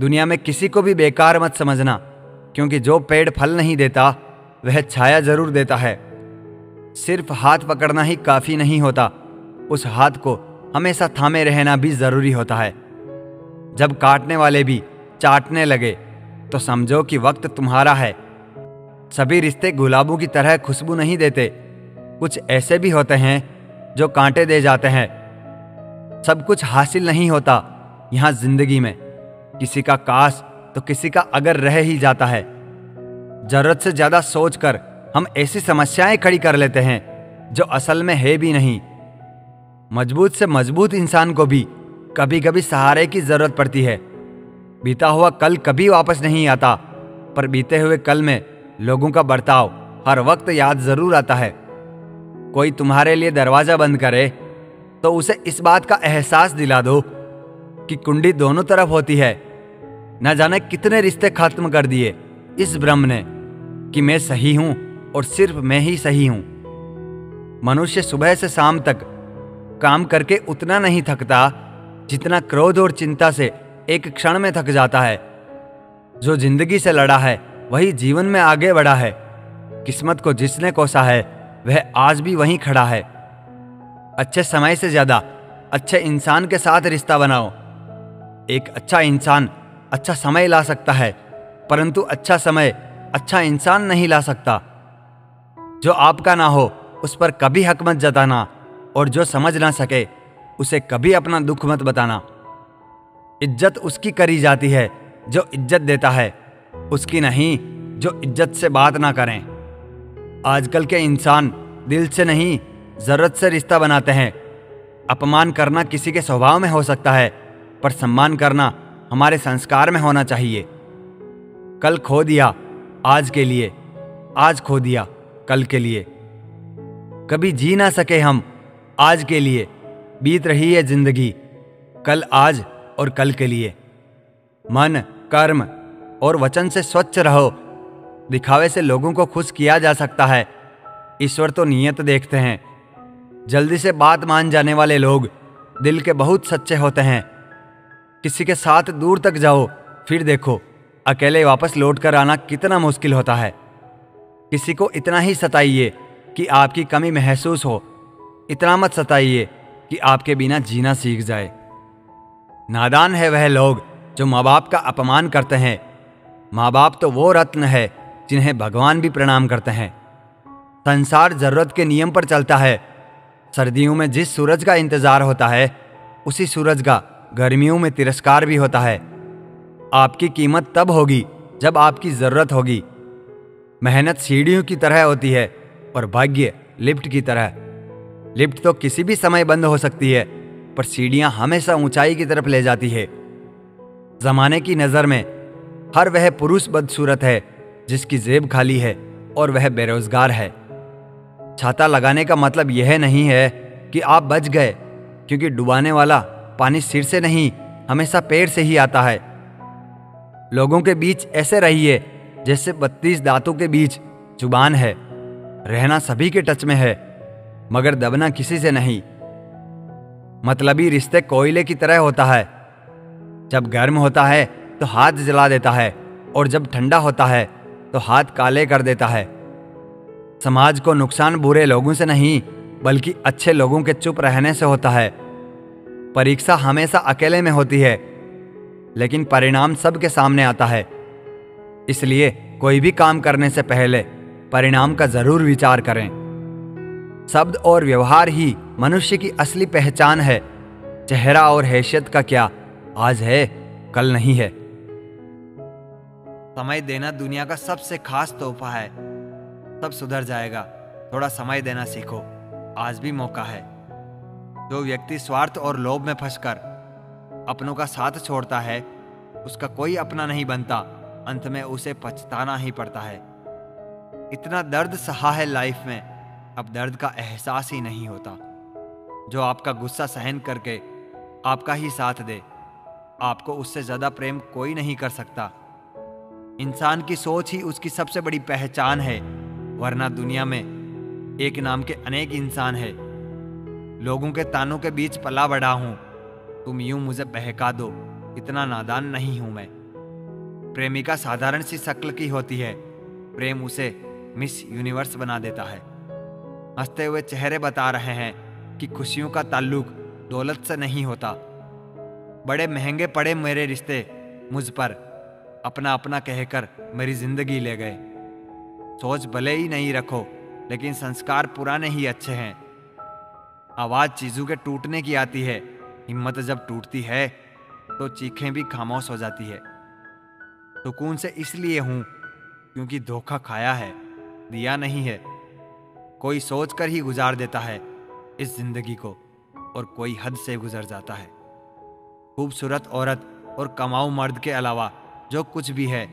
दुनिया में किसी को भी बेकार मत समझना, क्योंकि जो पेड़ फल नहीं देता, वह छाया ज़रूर देता है। सिर्फ़ हाथ पकड़ना ही काफ़ी नहीं होता, उस हाथ को हमेशा थामे रहना भी ज़रूरी होता है। जब काटने वाले भी चाटने लगे तो समझो कि वक्त तुम्हारा है। सभी रिश्ते गुलाबों की तरह खुशबू नहीं देते। कुछ ऐसे भी होते हैं, जो कांटे दे जाते हैं। सब कुछ हासिल नहीं होता यहाँ ज़िंदगी में। किसी का काश तो किसी का अगर रह ही जाता है। ज़रूरत से ज़्यादा सोचकर हम ऐसी समस्याएँ खड़ी कर लेते हैं, जो असल में है भी नहीं। मज़बूत से मज़बूत इंसान को भी कभी कभी सहारे की ज़रूरत पड़ती है। बीता हुआ कल कभी वापस नहीं आता, पर बीते हुए कल में लोगों का बर्ताव हर वक्त याद ज़रूर आता है। कोई तुम्हारे लिए दरवाज़ा बंद करे तो उसे इस बात का एहसास दिला दो कि कुंडी दोनों तरफ़ होती है। न जाने कितने रिश्ते खत्म कर दिए इस ब्रह्म ने कि मैं सही हूँ और सिर्फ़ मैं ही सही हूँ। मनुष्य सुबह से शाम तक काम करके उतना नहीं थकता जितना क्रोध और चिंता से एक क्षण में थक जाता है। जो ज़िंदगी से लड़ा है, वही जीवन में आगे बढ़ा है। किस्मत को जिसने कोसा है, वह आज भी वहीं खड़ा है। अच्छे समय से ज़्यादा अच्छे इंसान के साथ रिश्ता बनाओ। एक अच्छा इंसान अच्छा समय ला सकता है, परंतु अच्छा समय अच्छा इंसान नहीं ला सकता। जो आपका ना हो, उस पर कभी हक मत जताना, और जो समझ ना सके, उसे कभी अपना दुख मत बताना। इज़्ज़त उसकी करी जाती है, जो इज़्ज़त देता है, उसकी नहीं, जो इज़्ज़त से बात ना करें। आजकल के इंसान दिल से नहीं, ज़रूरत से रिश्ता बनाते हैं। अपमान करना किसी के स्वभाव में हो सकता है, पर सम्मान करना हमारे संस्कार में होना चाहिए। कल खो दिया, आज के लिए। आज खो दिया, कल के लिए। कभी जी ना सके हम, आज के लिए। बीत रही है ज़िंदगी, कल आज और कल के लिए। मन, कर्म और वचन से स्वच्छ रहो। दिखावे से लोगों को खुश किया जा सकता है। ईश्वर तो नियत देखते हैं। जल्दी से बात मान जाने वाले लोग दिल के बहुत सच्चे होते हैं। किसी के साथ दूर तक जाओ, फिर देखो, अकेले वापस लौट कर आना कितना मुश्किल होता है। किसी को इतना ही सताइए कि आपकी कमी महसूस हो। इतना मत सताइए कि आपके बिना जीना सीख जाए। नादान है वह लोग जो माँ बाप का अपमान करते हैं। माँ बाप तो वो रत्न है जिन्हें भगवान भी प्रणाम करते हैं। संसार ज़रूरत के नियम पर चलता है। सर्दियों में जिस सूरज का इंतज़ार होता है, उसी सूरज का गर्मियों में तिरस्कार भी होता है। आपकी कीमत तब होगी जब आपकी ज़रूरत होगी। मेहनत सीढ़ियों की तरह होती है और भाग्य लिफ्ट की तरह। लिफ्ट तो किसी भी समय बंद हो सकती है, पर सीढ़ियाँ हमेशा ऊंचाई की तरफ़ ले जाती है। जमाने की नज़र में, हर वह पुरुष बदसूरत है, जिसकी जेब खाली है और वह बेरोजगार है। छाता लगाने का मतलब यह नहीं है कि आप बच गए, क्योंकि डुबाने वाला पानी सिर से नहीं, हमेशा पेड़ से ही आता है। लोगों के बीच ऐसे रहिए, जैसे बत्तीस दांतों के बीच ज़ुबान है। रहना सभी के टच में है, मगर दबना किसी से नहीं। मतलबी रिश्ते कोयले की तरह होता है। जब गर्म होता है तो हाथ जला देता है, और जब ठंडा होता है तो हाथ काले कर देता है। समाज को नुकसान बुरे लोगों से नहीं, बल्कि अच्छे लोगों के चुप रहने से होता है। परीक्षा हमेशा अकेले में होती है, लेकिन परिणाम सबके सामने आता है। इसलिए कोई भी काम करने से पहले परिणाम का ज़रूर विचार करें। शब्द और व्यवहार ही मनुष्य की असली पहचान है। चेहरा और हैसियत का क्या आज है, कल नहीं है। समय देना दुनिया का सबसे खास तोहफा है। सब सुधर जाएगा। थोड़ा समय देना सीखो। आज भी मौका है। जो व्यक्ति स्वार्थ और लोभ में फंसकर अपनों का साथ छोड़ता है, उसका कोई अपना नहीं बनता, अंत में उसे पछताना ही पड़ता है। इतना दर्द सहा है लाइफ में, अब दर्द का एहसास ही नहीं होता। जो आपका गुस्सा सहन करके आपका ही साथ दे, आपको उससे ज़्यादा प्रेम कोई नहीं कर सकता। इंसान की सोच ही उसकी सबसे बड़ी पहचान है, वरना दुनिया में एक नाम के अनेक इंसान है। लोगों के तानों के बीच पला बढ़ा हूँ। तुम यूँ मुझे बहका दो। इतना नादान नहीं हूँ मैं। प्रेमिका साधारण सी शक्ल की होती है। प्रेम उसे मिस यूनिवर्स बना देता है। हँसते हुए चेहरे बता रहे हैं कि खुशियों का ताल्लुक दौलत से नहीं होता। बड़े महँगे पड़े मेरे रिश्ते मुझ पर अपना अपना कहकर मेरी ज़िंदगी ले गए। सोच भले ही नहीं रखो, लेकिन संस्कार पुराने ही अच्छे हैं। आवाज़ चीज़ों के टूटने की आती है। हिम्मत जब टूटती है तो चीखें भी खामोश हो जाती है। सुकून से इसलिए हूँ, क्योंकि धोखा खाया है, दिया नहीं है। कोई सोच कर ही गुजार देता है इस ज़िंदगी को, और कोई हद से गुजर जाता है। खूबसूरत औरत और कमाऊ मर्द के अलावा जो कुछ भी है,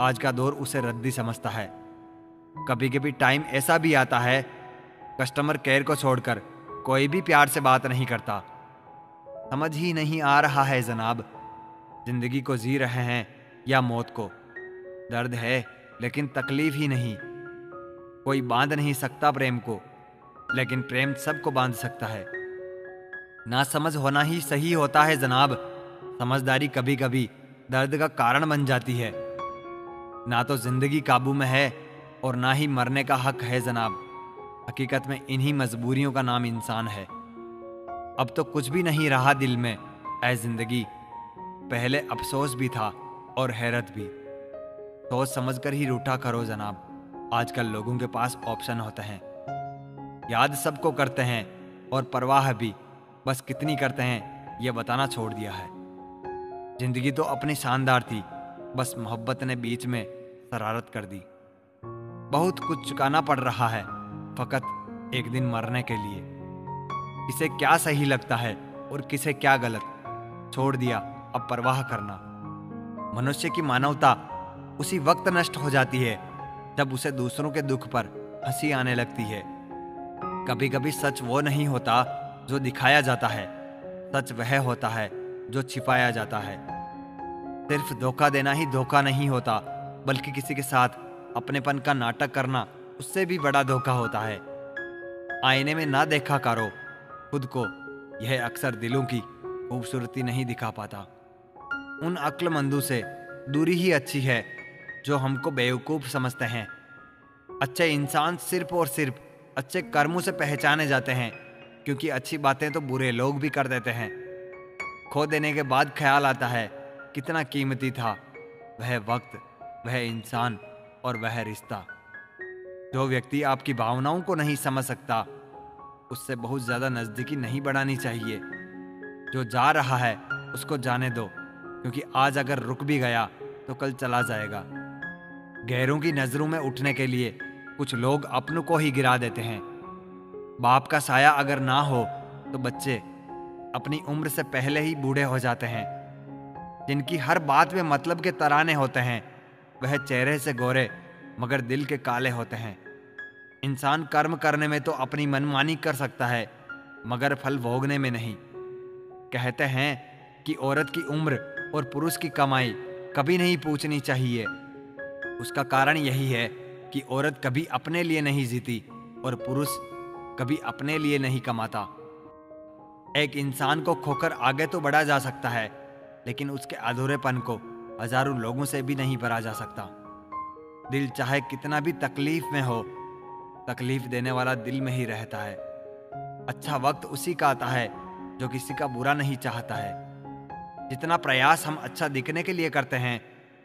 आज का दौर उसे रद्दी समझता है। कभी कभी टाइम ऐसा भी आता है, कस्टमर केयर को छोड़कर कोई भी प्यार से बात नहीं करता। समझ ही नहीं आ रहा है जनाब, ज़िंदगी को जी रहे हैं या मौत को। दर्द है, लेकिन तकलीफ़ ही नहीं। कोई बाँध नहीं सकता प्रेम को, लेकिन प्रेम सबको बाँध सकता है। ना समझ होना ही सही होता है जनाब। समझदारी कभी कभी दर्द का कारण बन जाती है। ना तो ज़िंदगी काबू में है और ना ही मरने का हक है जनाब। हकीकत में इन्हीं मजबूरियों का नाम इंसान है। अब तो कुछ भी नहीं रहा दिल में, ऐ ज़िंदगी। पहले अफसोस भी था और हैरत भी। सोच समझकर ही रूठा करो जनाब। आजकल लोगों के पास ऑप्शन होते हैं। याद सबको करते हैं और परवाह भी। बस कितनी करते हैं यह बताना छोड़ दिया है। ज़िंदगी तो अपनी शानदार थी। बस मोहब्बत ने बीच में शरारत कर दी। बहुत कुछ चुकाना पड़ रहा है। फकत एक दिन मरने के लिए। किसे क्या सही लगता है और किसे क्या गलत? छोड़ दिया, अब परवाह करना। मनुष्य की मानवता उसी वक्त नष्ट हो जाती है, जब उसे दूसरों के दुख पर हँसी आने लगती है। कभी कभी सच वो नहीं होता जो दिखाया जाता है, सच वह होता है जो छिपाया जाता है। सिर्फ़ धोखा देना ही धोखा नहीं होता, बल्कि किसी के साथ अपनेपन का नाटक करना उससे भी बड़ा धोखा होता है। आईने में ना देखा करो। खुद को। यह अक्सर दिलों की खूबसूरती नहीं दिखा पाता। उन अक्लमंदों से दूरी ही अच्छी है, जो हमको बेवकूफ़ समझते हैं। अच्छे इंसान सिर्फ़ और सिर्फ़ अच्छे कर्मों से पहचाने जाते हैं, क्योंकि अच्छी बातें तो बुरे लोग भी कर देते हैं। खो देने के बाद ख्याल आता है, कितना कीमती था। वह वक्त, वह इंसान और वह रिश्ता। जो व्यक्ति आपकी भावनाओं को नहीं समझ सकता। उससे बहुत ज़्यादा नज़दीकी नहीं बढ़ानी चाहिए। जो जा रहा है, उसको जाने दो, क्योंकि आज अगर रुक भी गया तो कल चला जाएगा। गैरों की नज़रों में उठने के लिए कुछ लोग अपनों को ही गिरा देते हैं। बाप का साया अगर ना हो तो बच्चे अपनी उम्र से पहले ही बूढ़े हो जाते हैं। जिनकी हर बात में मतलब के तराने होते हैं, वह चेहरे से गोरे मगर दिल के काले होते हैं। इंसान कर्म करने में तो अपनी मनमानी कर सकता है, मगर फल भोगने में नहीं। कहते हैं कि औरत की उम्र और पुरुष की कमाई कभी नहीं पूछनी चाहिए। उसका कारण यही है कि औरत कभी अपने लिए नहीं जीती और पुरुष कभी अपने लिए नहीं कमाता। एक इंसान को खोकर आगे तो बढ़ा जा सकता है, लेकिन उसके अधूरेपन को हज़ारों लोगों से भी नहीं भरा जा सकता। दिल चाहे कितना भी तकलीफ़ में हो, तकलीफ़ देने वाला दिल में ही रहता है। अच्छा वक्त उसी का आता है, जो किसी का बुरा नहीं चाहता है। जितना प्रयास हम अच्छा दिखने के लिए करते हैं,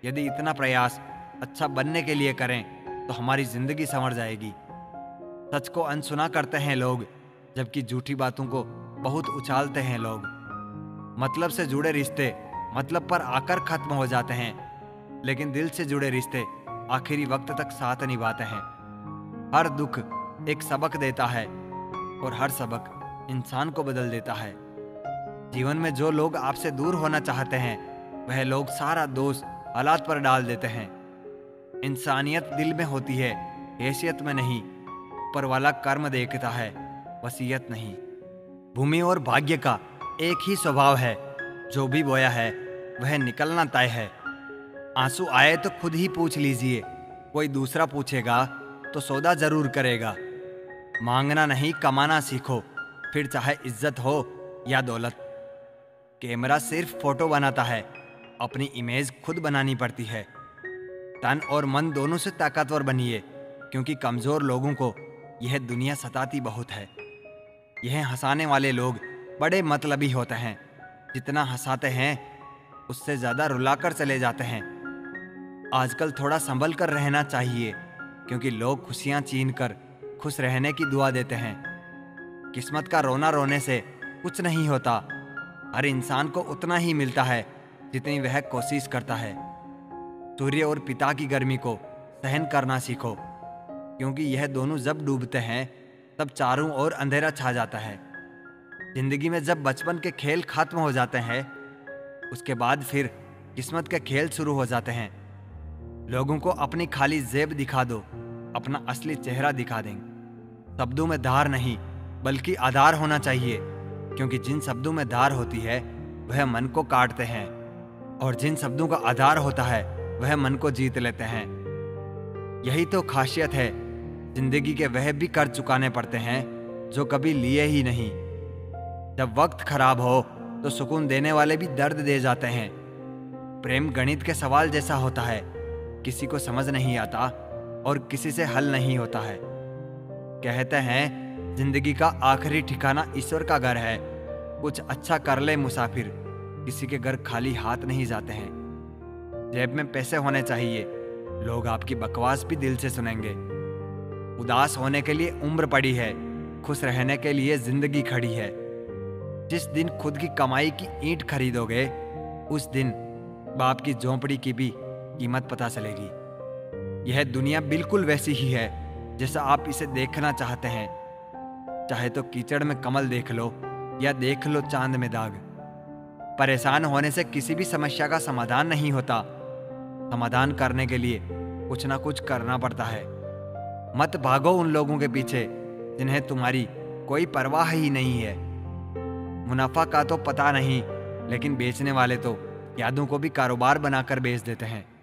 यदि इतना प्रयास अच्छा बनने के लिए करें तो हमारी ज़िंदगी संवर जाएगी। सच को अनसुना करते हैं लोग, जबकि झूठी बातों को बहुत उछालते हैं लोग। मतलब से जुड़े रिश्ते मतलब पर आकर खत्म हो जाते हैं, लेकिन दिल से जुड़े रिश्ते आखिरी वक्त तक साथ निभाते हैं। हर दुख एक सबक देता है और हर सबक इंसान को बदल देता है। जीवन में जो लोग आपसे दूर होना चाहते हैं, वह लोग सारा दोष हालात पर डाल देते हैं। इंसानियत दिल में होती है, हैसियत में नहीं ऊपर वाला कर्म देखता है, वसीयत नहीं। भूमि और भाग्य का एक ही स्वभाव है, जो भी बोया है, वह निकलना तय है। आँसू आए तो खुद ही पूछ लीजिए। कोई दूसरा पूछेगा तो सौदा ज़रूर करेगा। मांगना नहीं, कमाना सीखो। फिर चाहे इज़्ज़त हो या दौलत, कैमरा सिर्फ़ फ़ोटो बनाता है, अपनी इमेज खुद बनानी पड़ती है। तन और मन दोनों से ताकतवर बनिए, क्योंकि कमज़ोर लोगों को यह दुनिया सताती बहुत है। यह हंसाने वाले लोग बड़े मतलबी होते हैं। जितना हंसाते हैं, उससे ज़्यादा रुलाकर चले जाते हैं। आजकल थोड़ा संभल कर रहना चाहिए, क्योंकि लोग खुशियाँ छीन कर खुश रहने की दुआ देते हैं। किस्मत का रोना रोने से कुछ नहीं होता। हर इंसान को उतना ही मिलता है, जितनी वह कोशिश करता है। सूर्य और पिता की गर्मी को सहन करना सीखो, क्योंकि यह दोनों जब डूबते हैं, तब चारों ओर अंधेरा छा जाता है। ज़िंदगी में जब बचपन के खेल खत्म हो जाते हैं, उसके बाद फिर किस्मत के खेल शुरू हो जाते हैं। लोगों को अपनी खाली जेब दिखा दो, अपना असली चेहरा दिखा देंगे शब्दों में धार नहीं, बल्कि आधार होना चाहिए, क्योंकि जिन शब्दों में धार होती है, वह मन को काटते हैं, और जिन शब्दों का आधार होता है, वह मन को जीत लेते हैं। यही तो खासियत है, ज़िंदगी के वह भी कर चुकाने पड़ते हैं, जो कभी लिए ही नहीं। जब वक्त खराब हो तो सुकून देने वाले भी दर्द दे जाते हैं। प्रेम गणित के सवाल जैसा होता है। किसी को समझ नहीं आता और किसी से हल नहीं होता है। कहते हैं, ज़िंदगी का आखिरी ठिकाना ईश्वर का घर है। कुछ अच्छा कर ले मुसाफिर, किसी के घर खाली हाथ नहीं जाते हैं। जेब में पैसे होने चाहिए, लोग आपकी बकवास भी दिल से सुनेंगे। उदास होने के लिए उम्र पड़ी है, खुश रहने के लिए ज़िंदगी खड़ी है। जिस दिन खुद की कमाई की ईंट खरीदोगे, उस दिन बाप की झोंपड़ी की भी कीमत पता चलेगी। यह दुनिया बिल्कुल वैसी ही है, जैसा आप इसे देखना चाहते हैं। चाहे तो कीचड़ में कमल देख लो, या देख लो चाँद में दाग। परेशान होने से किसी भी समस्या का समाधान नहीं होता। समाधान करने के लिए कुछ ना कुछ करना पड़ता है। मत भागो उन लोगों के पीछे, जिन्हें तुम्हारी कोई परवाह ही नहीं है। मुनाफा का तो पता नहीं, लेकिन बेचने वाले तो यादों को भी कारोबार बनाकर बेच देते हैं।